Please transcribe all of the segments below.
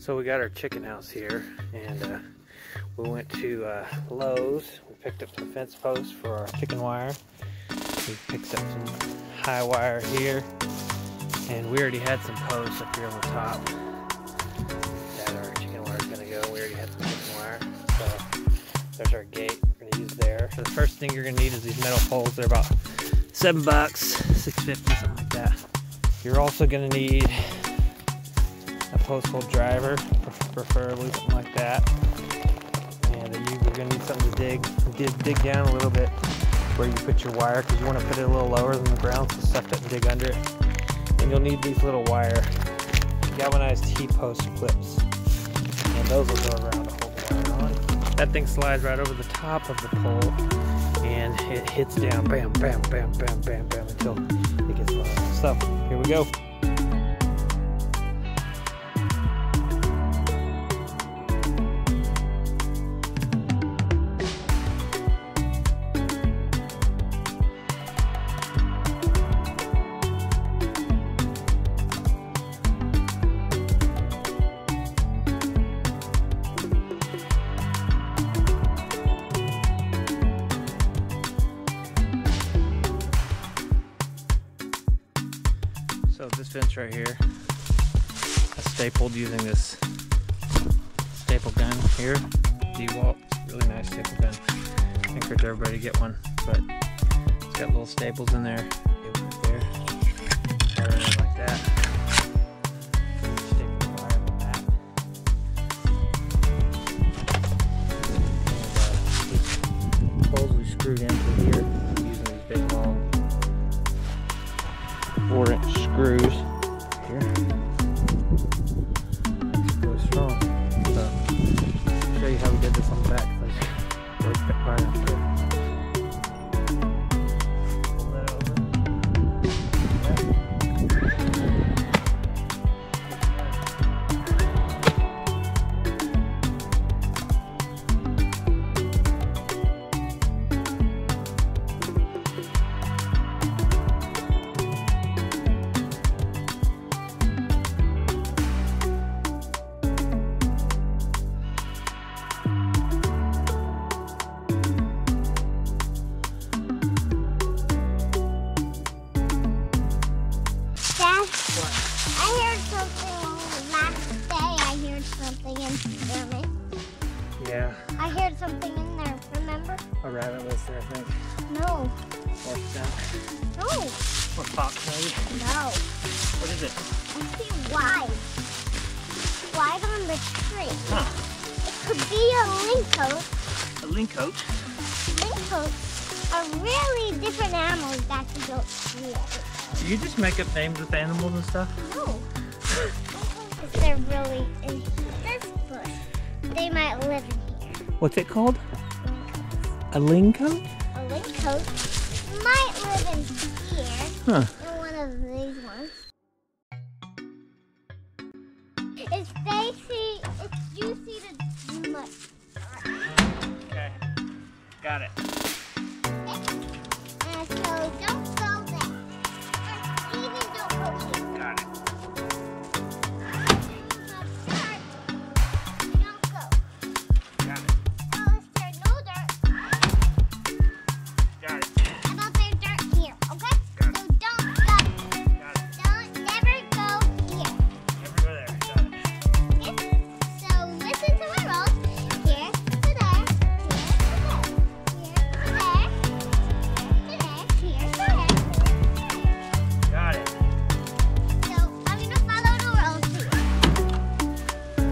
So we got our chicken house here and uh, we went to uh, Lowe's. We picked up some fence posts for our chicken wire. We picked up some high wire here and we already had some posts up here on the top that our chicken wire is going to go. We already had some chicken wire. So there's our gate we're going to use there. So the first thing you're going to need is these metal poles. They're about seven bucks, six fifty, something like that. You're also going to need post hole driver, preferably something like that. And you, are going to need something to dig, dig, dig down a little bit where you put your wire because you want to put it a little lower than the ground so stuff doesn't dig under it. And you'll need these little wire galvanized T-post clips. And those will go around to hold the wire on. That thing slides right over the top of the pole and it hits down bam, bam, bam, bam, bam, bam until it gets low. So here we go. Fence right here, I stapled using this staple gun here. DeWalt, really nice staple gun. I encourage everybody to get one, but it's got little staples in there. Uh, screwed into strong. I heard something last day. I heard something in German. Yeah, I heard something in there. Remember? a rabbit was there, I think. No. Or. No. Or fox maybe. No. What is it? I see white. White on the tree. Huh. It could be a linkoat. A linkcoat. Linkoats are really different animals that you don't see. Do you just make up names with animals and stuff? No. They're really in this bush. They might live in here. What's it called? A linkcoat? A linkoat might live in here. Huh. in one of these ones. It's facing, it's juicy to much. Okay. Got it.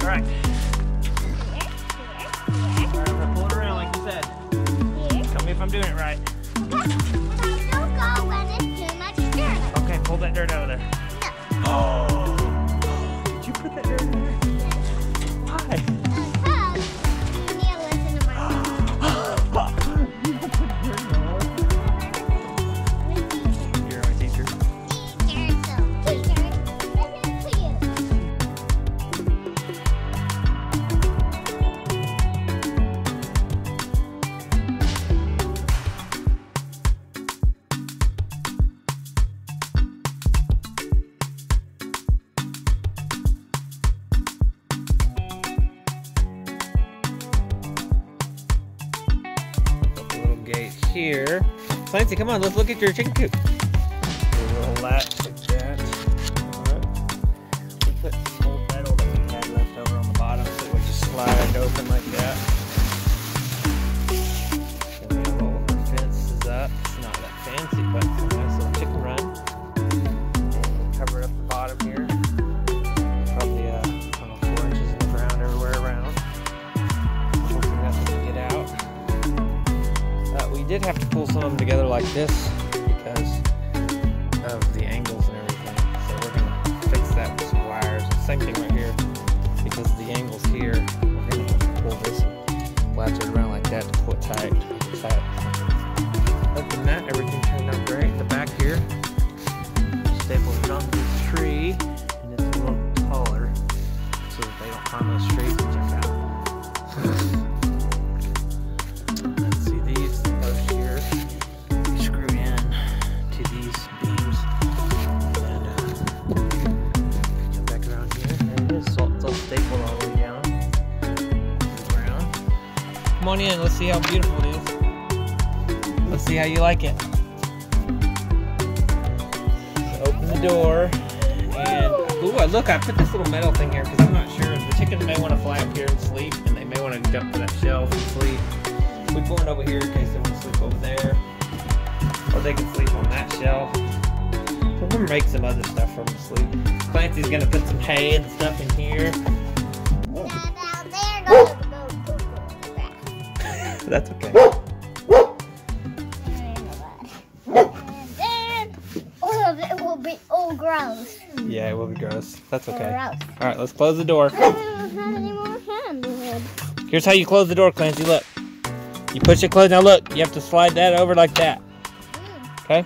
right. All right, I'm pull it around like you said. Tell me if I'm doing it right. Okay, pull that dirt out of there. Oh. Here. Clancy, come on, let's look at your chicken coop. A like that. We put old metal left over on the bottom would just slide open like that. And our fences up. It's not that fancy, but did have to pull some of them together like this because of the angles and everything. So we're gonna fix that with some wires. Same thing right here. Because the angles here, we're have to pull this and latch it around like that to pull it tight. To tight. Other than that, everything turned out great. The back here, stapled it on this tree, and it's a little taller so that they don't climb those trees, which I found. Come on in. Let's see how beautiful it is. Let's see how you like it. Open the door. And ooh, look! I put this little metal thing here because I'm not sure. The chickens may want to fly up here and sleep, and they may want to jump to that shelf and sleep. We put one over here in case they want to sleep over there, or they can sleep on that shelf. We're gonna make some other stuff for them to sleep. Clancy's gonna put some hay and stuff in here. Grass. That's okay. And then all of it will be all gross. Yeah, it will be gross. That's okay. Gross. All right, let's close the door. I don't have any more handles. Here's how you close the door, Clancy. Look. You push it closed. Now look, you have to slide that over like that. Mm. Okay?